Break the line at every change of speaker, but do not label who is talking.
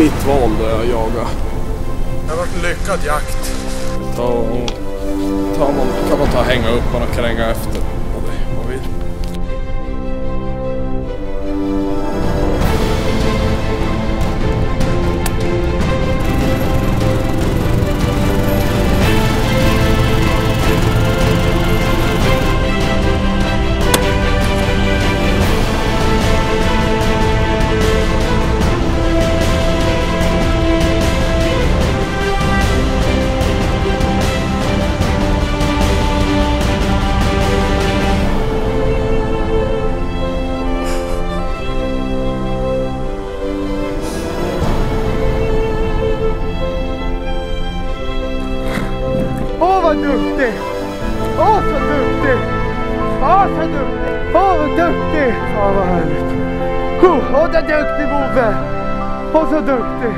Mitt val då jag jagar.
Det har varit en lyckad jakt.
Ta och, ta man, kan man ta och hänga upp och kränga efter.
Åh vad duktig! Åh så duktig! Åh så duktig! Åh vad duktig! Åh vad härligt! Åh, Åh, så duktig Bove! Åh så duktig!